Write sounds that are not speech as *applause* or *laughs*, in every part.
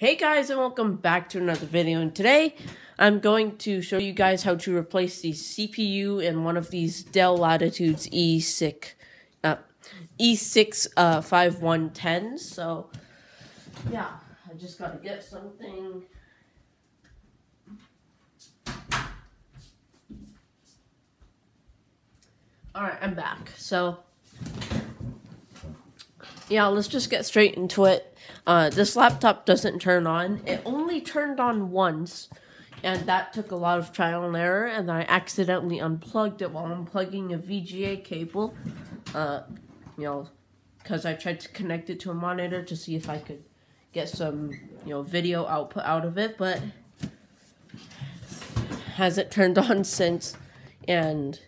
Hey guys and welcome back to another video. And today I'm going to show you guys how to replace the CPU in one of these Dell Latitudes E6 uh, E6 uh, 5110s so yeah I just gotta get something. Alright I'm back. So yeah let's just get straight into it uh, this laptop doesn't turn on. It only turned on once, and that took a lot of trial and error, and I accidentally unplugged it while unplugging a VGA cable. Uh, you know, because I tried to connect it to a monitor to see if I could get some, you know, video output out of it, but hasn't turned *laughs* on since, and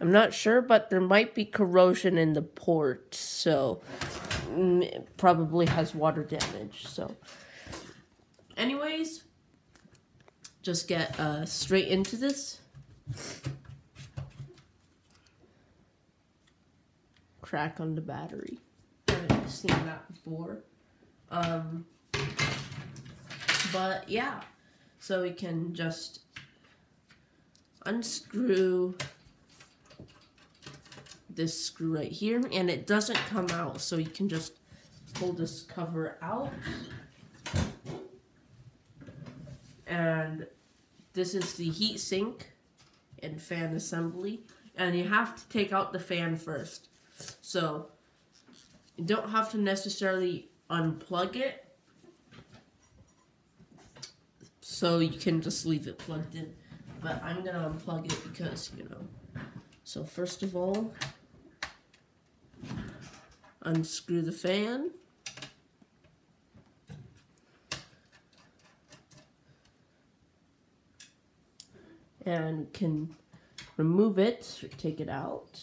I'm not sure, but there might be corrosion in the port, so probably has water damage. So, anyways, just get uh, straight into this. Crack on the battery. I've seen that before. Um, but yeah, so we can just unscrew this screw right here and it doesn't come out so you can just pull this cover out. And this is the heat sink and fan assembly and you have to take out the fan first. So you don't have to necessarily unplug it so you can just leave it plugged in. But I'm gonna unplug it because you know. So first of all unscrew the fan. And can remove it or take it out.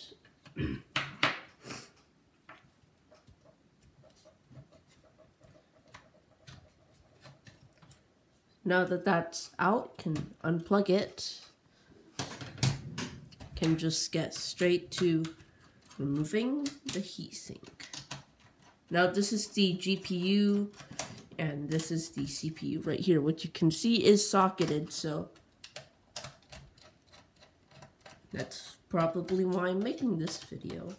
now that that's out, can unplug it. Can just get straight to removing the heatsink. Now this is the GPU and this is the CPU right here, which you can see is socketed, so that's probably why I'm making this video.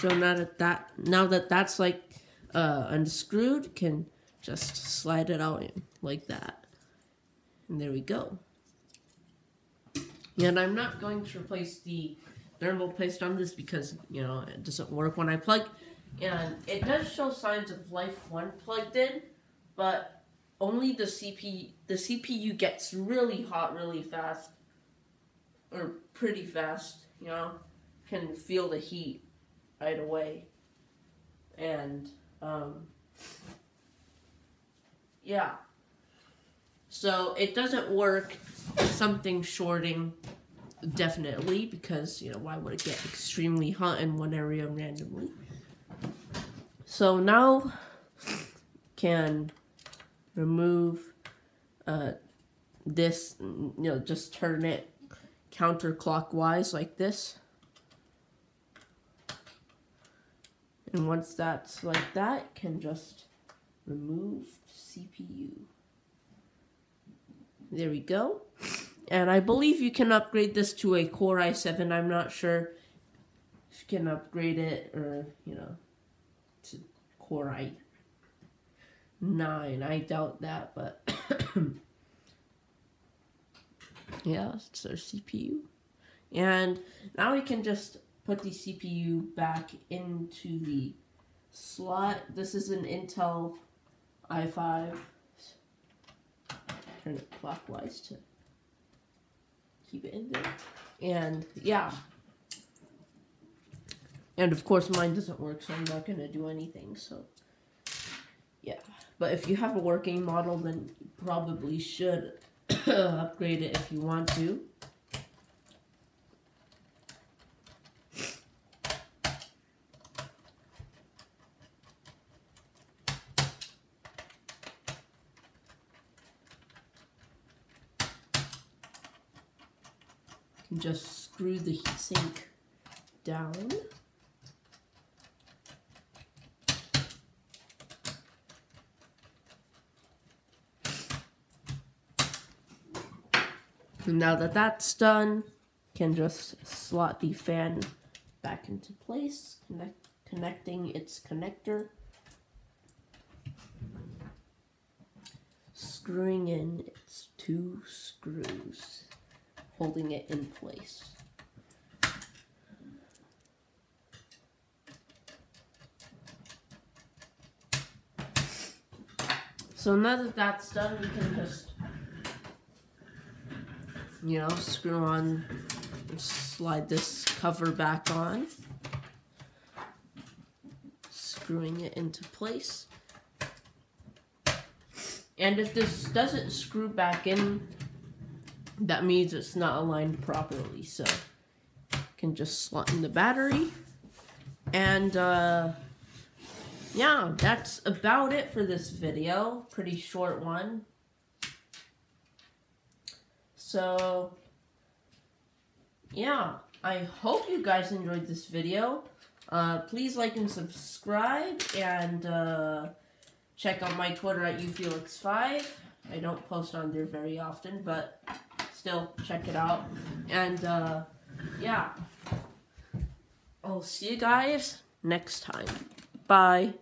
So now that that now that that's like uh, unscrewed, can just slide it out like that. And there we go. And I'm not going to replace the thermal paste on this because, you know, it doesn't work when I plug. And it does show signs of life when plugged in, but only the CPU, the CPU gets really hot really fast. Or pretty fast, you know, can feel the heat right away. And, um, yeah. So it doesn't work something shorting definitely because, you know, why would it get extremely hot in one area randomly? So now can remove uh, this, you know, just turn it counterclockwise like this. And once that's like that, can just remove CPU. There we go. And I believe you can upgrade this to a Core i7. I'm not sure if you can upgrade it or, you know, to Core i9. I doubt that, but *coughs* yeah, it's our CPU. And now we can just put the CPU back into the slot. This is an Intel i5. Turn it clockwise to keep it in there. And yeah. And of course mine doesn't work, so I'm not going to do anything. So yeah. But if you have a working model, then you probably should *coughs* upgrade it if you want to. Just screw the heatsink down. Now that that's done, can just slot the fan back into place, connect, connecting its connector. Screwing in its two screws, holding it in place. So now that that's done, we can just you know, screw on, and slide this cover back on, screwing it into place. And if this doesn't screw back in, that means it's not aligned properly. So, can just slot in the battery. And, uh, yeah, that's about it for this video. Pretty short one. So, yeah, I hope you guys enjoyed this video. Uh, please like and subscribe, and uh, check out my Twitter at YuFelix5. I don't post on there very often, but still, check it out. And, uh, yeah, I'll see you guys next time. Bye.